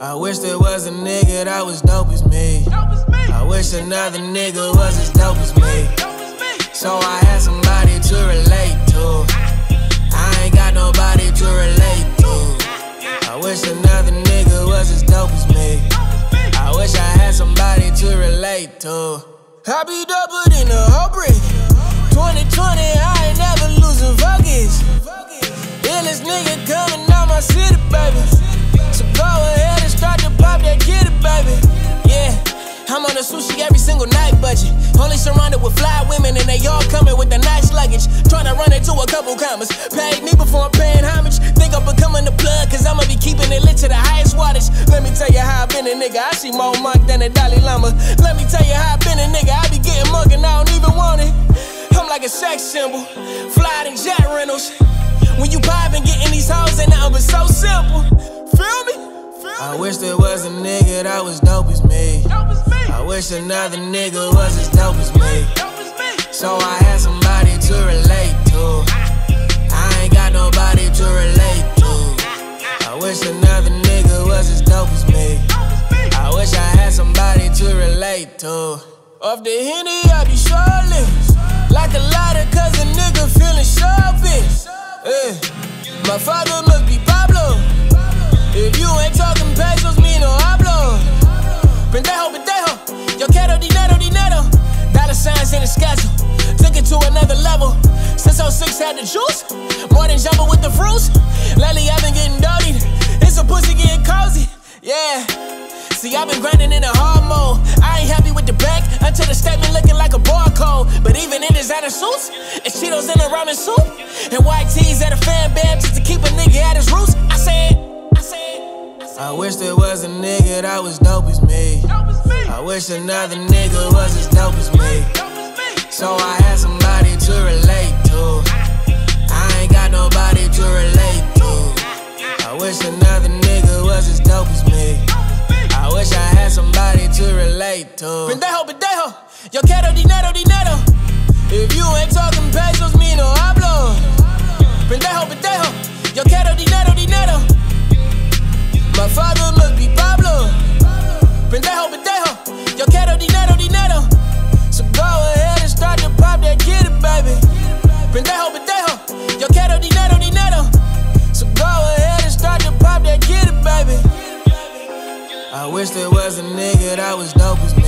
I wish there was a nigga that was dope as me. I wish another nigga was as dope as me. So I had somebody to relate to. I ain't got nobody to relate to. I wish another nigga was as dope as me. I wish I had somebody to relate to. I be doper than a whole brick. 2020, I ain't surrounded with fly women, and they all coming with the nice luggage. Tryna run into a couple commas. Paid me before I'm paying homage. Think I'm becoming the plug, cause I'ma be keeping it lit to the highest wattage. Let me tell you how I been a nigga. I see more monk than a Dalai Lama. Let me tell you how I been a nigga. I be getting mug and I don't even want it. I'm like a sex symbol, fly in jet rentals. When you vibing, getting these hoes ain't nothing but so simple. Feel me? I wish there was a nigga that was dope as me. I wish another nigga was as dope as me. So I had somebody to relate to. I ain't got nobody to relate to. I wish another nigga was as dope as me. I wish I had somebody to relate to. Off the henny, I be shortless. Like a lighter, cause a nigga feeling sharpish. Eh. My father must be Pablo. If you ain't talking pesos, me no hablo. Pendejo, pendejo. Yo quiero dinero, dinero. Dollar signs in the schedule. Took it to another level. Since 06 had the juice. More than jumping with the fruits. Lately I've been getting dirty. It's a pussy getting cozy. Yeah. See, I've been grinding in a hard mode. I ain't happy with the back until the statement looking like a barcode. But even in designer suits, it's Cheetos in a ramen soup. And white tees at a fan band just to keep a nigga at his roots. I said, I wish there was a nigga that was dope as me. I wish another nigga was as dope as me. So I had somebody to relate to. I ain't got nobody to relate to. I wish another nigga was as dope as me. I wish I had somebody to relate to. Pendejo, pendejo. Yo quiero dinero, dinero. If you ain't talking pesos, me no wish there was a nigga that was dope as me.